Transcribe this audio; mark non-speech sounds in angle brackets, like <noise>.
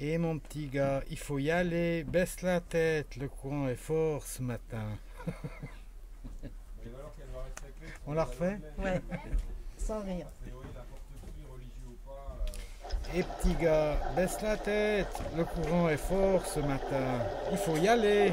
Et mon petit gars, il faut y aller, baisse la tête, le courant est fort ce matin. <laughs> On la refait? Ouais, sans rire. Et petit gars, baisse la tête, le courant est fort ce matin. Il faut y aller.